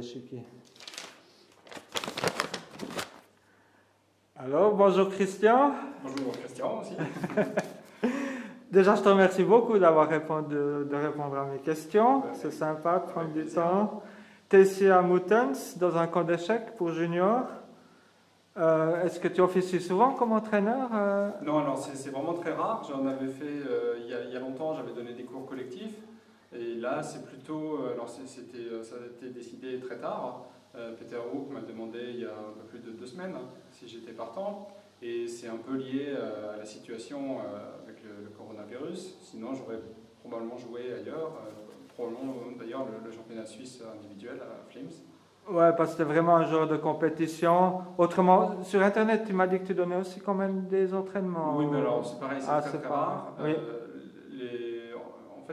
L'échiquier. Alors, bonjour Christian. Bonjour Christian aussi. Déjà, je te remercie beaucoup d'avoir répondu, de répondre à mes questions. C'est sympa de prendre du temps. Tu es ici à Moutens, dans un camp d'échecs pour juniors. Euh, Est-ce que tu officies souvent comme entraîneur euh? Non, alors c'est vraiment très rare. J'en avais fait euh, il, y a, il, y a, longtemps, j'avais donné des cours collectifs. Et là, c'est plutôt. euh, Alors, c'était, euh, ça a été décidé très tard. Euh, Peter Hook m'a demandé il y a un peu plus de deux semaines si j'étais partant. Et c'est un peu lié à la situation avec le, le, coronavirus. Sinon, j'aurais probablement joué ailleurs. probablement d'ailleurs le, le, championnat suisse individuel à Flims. Ouais, parce que c'était vraiment un genre de compétition. Autrement, sur Internet, tu m'as dit que tu donnais aussi quand même des entraînements. Oui, mais alors c'est pareil, c'est Ah, très, très rare. oui. Euh,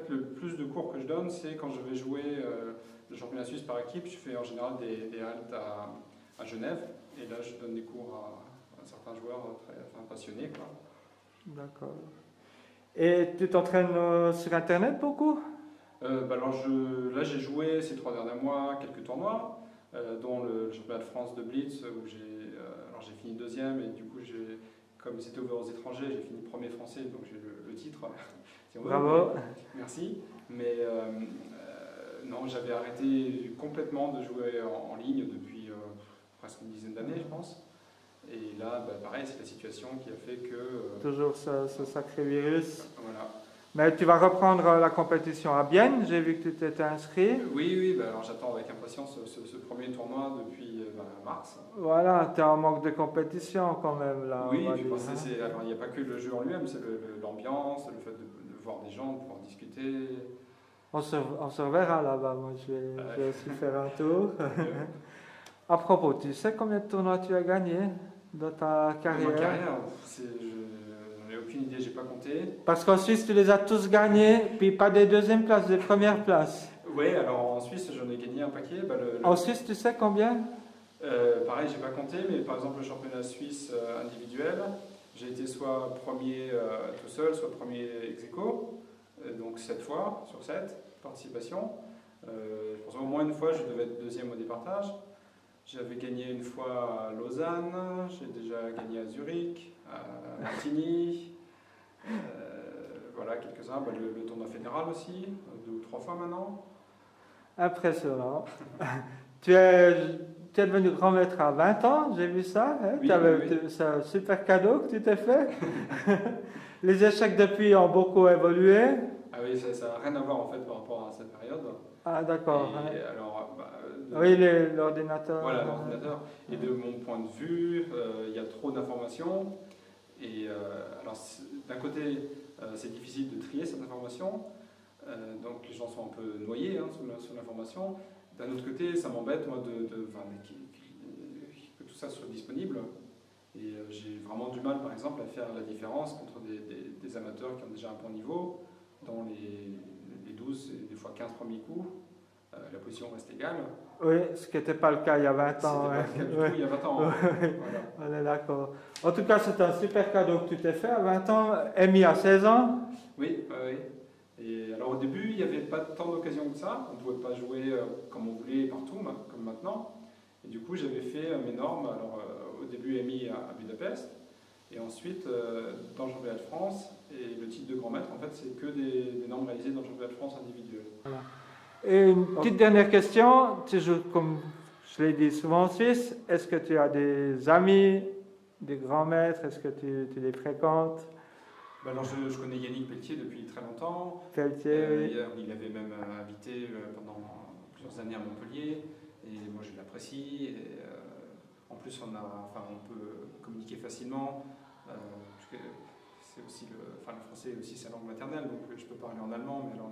fait, le plus de cours que je donne, c'est quand je vais jouer euh, le championnat suisse par équipe. Je fais en général des, des haltes à, à Genève. Et là, je donne des cours à, à certains joueurs très enfin, passionnés. D'accord. Et tu t'entraînes euh, sur Internet beaucoup? Euh, bah, alors je, là, j'ai joué ces trois derniers mois quelques tournois, euh, dont le championnat de France de Blitz, où j'ai j'ai fini deuxième et du coup, comme c'était ouvert aux étrangers, j'ai fini premier français, donc j'ai le, le titre. Bravo. Merci. Mais euh, euh, non, j'avais arrêté complètement de jouer en, en ligne depuis euh, presque une dizaine d'années, je pense. Et là, bah, pareil, c'est la situation qui a fait que. euh, Toujours ce, ce sacré virus. voilà. Mais tu vas reprendre la compétition à Bienne. J'ai vu que tu t'étais inscrit. Oui, oui, bah, alors j'attends avec impatience ce, ce- ce premier tournoi depuis bah, mars. Voilà, tu es en manque de compétition quand même là. oui, hein. c'est- alors, il n'y a pas que le jeu en lui-même, c'est le- le- l'ambiance, le, fait de voir des gens, pouvoir discuter. On se, on se reverra là-bas. Moi, je vais, Ouais. je vais aussi faire un tour. À propos, tu sais combien de tournois tu as gagné dans ta dans carrière, ma carrière, j'en ai aucune idée, j'ai pas compté. Parce qu'en Suisse, tu les as tous gagnés, puis pas des deuxièmes places, des premières places. Oui, alors en Suisse, j'en ai gagné un paquet. Bah, le- le- En Suisse, tu sais combien? Euh, pareil, j'ai pas compté, mais par exemple le championnat suisse euh, individuel, j'ai été soit premier euh, tout seul, soit premier ex euh, donc 7 fois sur 7 participations. Euh, au moins une fois, je devais être deuxième au départage. J'avais gagné une fois à Lausanne, j'ai déjà gagné à Zurich, à Martigny, voilà quelques-uns, Bah, le, le tournoi fédéral aussi, deux ou trois fois maintenant. Impressionnant. tu, es, tu es devenu grand maître à 20 ans, j'ai vu ça. hein? Oui, oui, C'est un super cadeau que tu t'es fait. Les échecs depuis ont beaucoup évolué. Ah oui, ça n'a rien à voir en fait par rapport à cette période. Ah, d'accord. Hein. alors, bah, de- Oui, l'ordinateur. voilà, l'ordinateur. Et de mon point de vue, euh, il y a trop d'informations. Et euh, alors, d'un côté, euh, c'est difficile de trier cette information. Donc, les gens sont un peu noyés hein, sous l'information. D'un autre côté, ça m'embête, moi, de, de- enfin, qui- qui- que tout ça soit disponible. Et euh, j'ai vraiment du mal, par exemple, à faire la différence entre des, des- des amateurs qui ont déjà un bon niveau, dans les, les 12 et des fois 15 premiers coups, euh, la position reste égale. Oui, ce qui n'était pas le cas il y a 20 C'était ans. pas ouais. le cas du Ouais. tout il y a 20 ans. hein. Voilà. On est d'accord. En tout cas, c'est un super cadeau que tu t'es fait à 20 ans. Amy à 16 ans. Oui, oui, oui. Alors au début, il n'y avait pas tant d'occasions que ça. On ne pouvait pas jouer euh, comme on voulait partout, comme maintenant. Et du coup, j'avais fait euh, mes normes. Alors euh, au début, EMI à, Budapest. Et ensuite, dans championnat de France. Et le titre de grand maître, en fait, c'est que des, normes réalisées dans le championnat de France individuel. Et une petite dernière question. Tu joues, comme je l'ai dit souvent en Suisse, est-ce que tu as des amis, des grands maîtres? Est-ce que tu, les fréquentes? Alors je, je connais Yannick Pelletier depuis très longtemps. Pelletier, Euh, oui. il- avait même habité euh, pendant plusieurs années à Montpellier et moi je l'apprécie. et, euh, en plus, on, a, enfin, on peut communiquer facilement. c'est aussi le, enfin, le français est aussi sa langue maternelle, donc je peux parler en allemand, mais alors,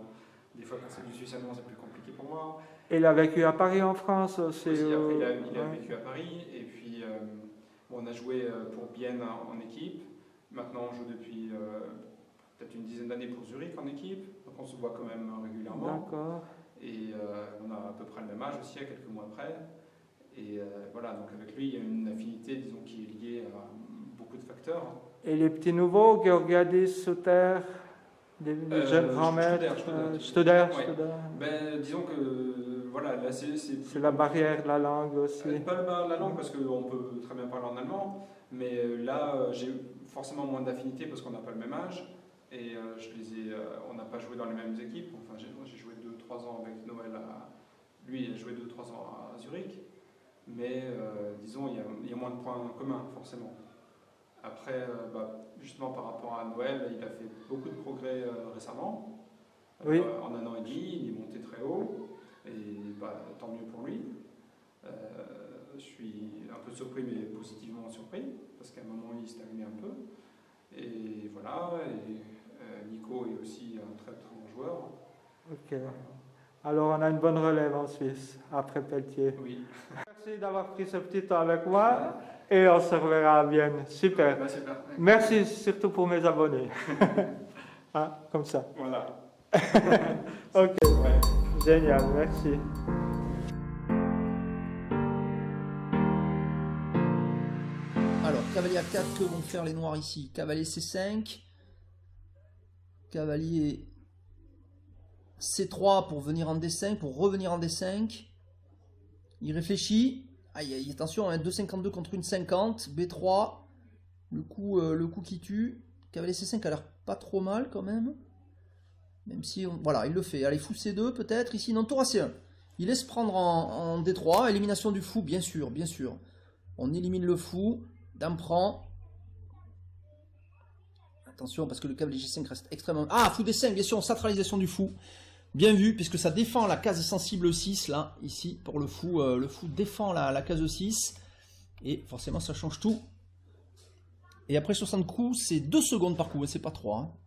des fois quand c'est du suisse allemand, c'est plus compliqué pour moi. Il a vécu à Paris en France aussi. Aussi, après, il a, il a ouais. vécu à Paris et puis euh, bon, on a joué pour Bienne en, en équipe. Maintenant, on joue depuis euh, peut-être une dizaine d'années pour Zurich en équipe, donc on se voit quand même régulièrement. D'accord. Et euh, on a à peu près le même âge aussi, à quelques mois près. Et euh, voilà, donc avec lui, il y a une affinité, disons, qui est liée à beaucoup de facteurs. Et les petits nouveaux, Georgiadis, Souter, des, des jeunes grands Studer, maîtres Studer, Studer. Studer, Ouais. Studer. Ben, disons que voilà, là c'est. C'est la barrière de la langue aussi. Pas la barrière de la langue parce qu'on peut très bien parler en allemand, mais là j'ai forcément moins d'affinité parce qu'on n'a pas le même âge et je les ai, on n'a pas joué dans les mêmes équipes. Enfin, j'ai joué 2-3 ans avec Noël à. Lui, il a joué 2-3 ans à Zurich, mais disons, il y, a, il y, a, moins de points communs forcément. Après, bah, justement par rapport à Noël, il a fait beaucoup de progrès récemment. Oui. en un an et demi, il est monté très haut, et bah, tant mieux pour lui. Euh, je suis un peu surpris, mais positivement surpris, parce qu'à un moment, il stagnait un peu. Et voilà, et euh, Nico est aussi un très très bon joueur. Ok. Alors on a une bonne relève en Suisse, après Pelletier. Oui. Merci d'avoir pris ce petit temps avec moi, et on se reverra à Vienne. Super. Bah, super. Merci surtout pour mes abonnés. ah, comme ça. Voilà. ok, génial, merci. Cavalier A4, que vont faire les noirs ici Cavalier C5, cavalier C3 pour venir en D5, pour revenir en D5. Il réfléchit. Aïe, aïe, attention, un 2,52 contre une 50. B3, le coup, euh, le coup qui tue. Cavalier C5 a l'air pas trop mal quand même. Même si, voilà, il le fait. Allez, fou C2 peut-être. Ici, non, tour C1. Il laisse prendre en, D3. Élimination du fou, bien sûr, bien sûr. On élimine le fou. Dame prend. Attention, parce que le cavalier G5 reste extrêmement... Ah, fou D5, bien sûr, centralisation du fou. Bien vu, puisque ça défend la case sensible 6, là, ici, pour le fou. Euh, le fou défend la, case 6. Et forcément, ça change tout. Et après 60 coups, c'est 2 secondes par coup, c'est pas 3.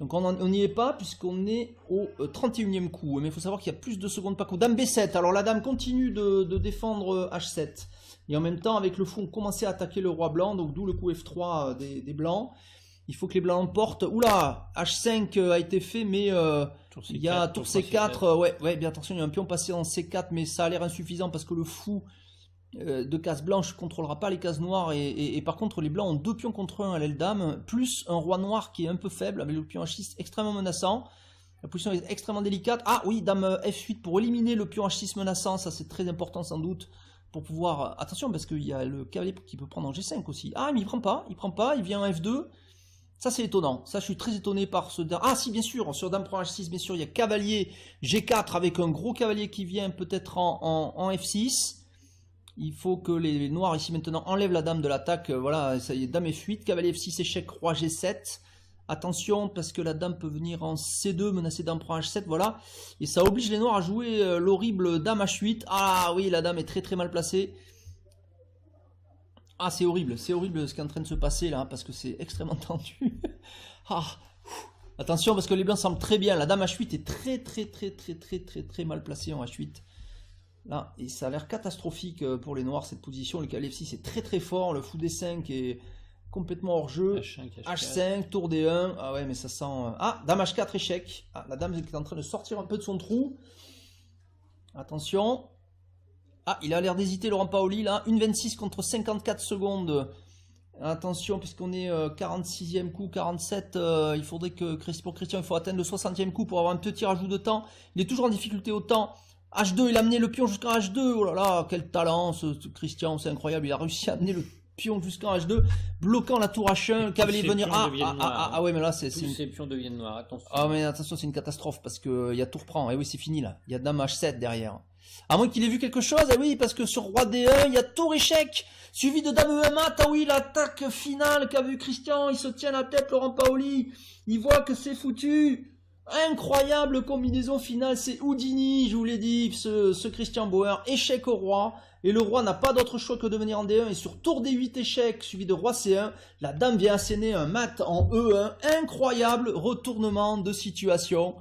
Donc on n'y est pas puisqu'on est au 31e euh, coup. Mais il faut savoir qu'il y a plus de secondes par coup. Dame B7. Alors la dame continue de, défendre H7. Euh, Et en même temps, avec le fou, on commençait à attaquer le roi blanc. Donc d'où le coup F3 euh, des, blancs. Il faut que les blancs emportent. Oula H5 a été fait, mais il y a tour C4. ouais, ouais, bien attention, il y a un pion passé en C4, mais ça a l'air insuffisant parce que le fou de cases blanches contrôlera pas les cases noires et, par contre les blancs ont deux pions contre un à l'aile dame plus un roi noir qui est un peu faible avec le pion H6 extrêmement menaçant. La position est extrêmement délicate. Ah oui dame F8 pour éliminer le pion H6 menaçant ça c'est très important sans doute pour pouvoir attention parce qu'il y a le cavalier qui peut prendre en G5 aussi. Ah mais il prend pas il prend pas il vient en F2 ça c'est étonnant, ça je suis très étonné par ce... Ah si bien sûr, sur dame prend H6 bien sûr il y a cavalier G4 avec un gros cavalier qui vient peut-être en F6 il faut que les noirs ici maintenant enlèvent la dame de l'attaque. Euh, voilà, ça y est, dame est fuite. Cavalier F6, échec, roi G7. Attention, parce que la dame peut venir en C2, menacer d'emprunt H7, voilà. Et ça oblige les noirs à jouer euh, l'horrible dame H8. Ah oui, la dame est très très mal placée. Ah, c'est horrible, c'est horrible ce qui est en train de se passer là, parce que c'est extrêmement tendu. ah, attention, parce que les blancs semblent très bien. La dame H8 est très très très très très très très mal placée en H8. Là, et ça a l'air catastrophique euh, pour les noirs cette position. Le cavalier F6 est très très fort. Le fou D5 est complètement hors jeu. H5, tour D1. Ah ouais, mais ça sent. Euh, ah, dame H4, échec. Ah, la dame est en train de sortir un peu de son trou. Attention. Ah, il a l'air d'hésiter, Laurent Paoli, là. 1,26 contre 54 secondes. Attention, puisqu'on est 46e euh, coup, 47, il faudrait que pour Christian, il faut atteindre le 60e coup pour avoir un petit rajout de temps. Il est toujours en difficulté au temps. H2, il a amené le pion jusqu'à H2. Oh là là, quel talent, ce, Christian, c'est incroyable. Il a réussi à amener le pion jusqu'à H2, bloquant la tour H1. Le cavalier venir. Ah, ah, ah, ah, ouais, mais là, c'est. Tous ces pions deviennent noirs, attention. Ah, mais attention, c'est une catastrophe parce que il y a tour prend. Et oui, c'est fini là. Il y a dame H7 derrière. À moins qu'il ait vu quelque chose, eh oui, parce que sur roi D1, il y a tour échec, suivi de dame E Ah oui, l'attaque finale qu'a vu Christian, il se tient la tête, Laurent Paoli. Il voit que c'est foutu. Incroyable combinaison finale, c'est Houdini, je vous l'ai dit, ce, Christian Bauer, échec au roi, et le roi n'a pas d'autre choix que de venir en D1, et sur tour D8 échec, suivi de roi C1, la dame vient asséner un mat en E1, incroyable retournement de situation,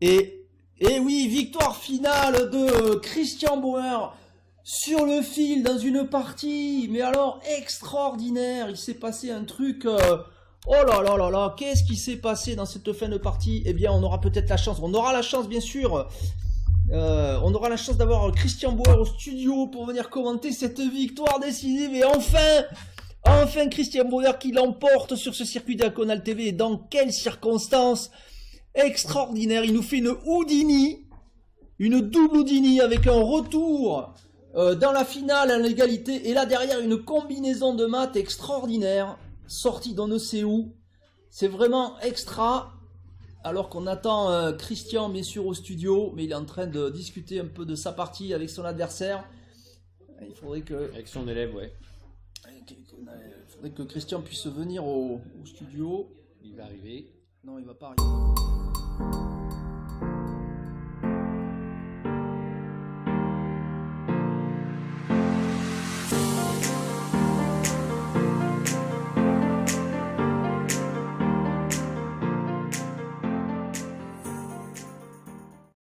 et, et oui, victoire finale de Christian Bauer, sur le fil dans une partie, mais alors extraordinaire, il s'est passé un truc... Euh, Oh là là là là, qu'est-ce qui s'est passé dans cette fin de partie? Eh bien, on aura peut-être la chance, on aura la chance bien sûr, euh, on aura la chance d'avoir Christian Bauer au studio pour venir commenter cette victoire décisive. Et enfin, enfin Christian Bauer qui l'emporte sur ce circuit d'Aconal TV et dans quelles circonstances extraordinaires, il nous fait une Houdini, Une double Houdini avec un retour euh, dans la finale en égalité. Et là derrière, une combinaison de maths extraordinaire, sortie d'on ne sait où. C'est vraiment extra. Alors qu'on attend euh, Christian, bien sûr, au studio, mais il est en train de discuter un peu de sa partie avec son adversaire. Il faudrait que, Avec son élève, ouais. il faudrait que Christian puisse venir au, au studio. Il va arriver. Non, il va pas arriver.